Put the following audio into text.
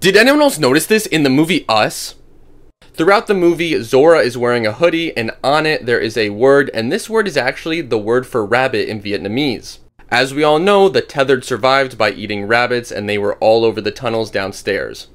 Did anyone else notice this in the movie Us? Throughout the movie, Zora is wearing a hoodie, and on it there is a word, and this word is actually the word for rabbit in Vietnamese. As we all know, the tethered survived by eating rabbits, and they were all over the tunnels downstairs.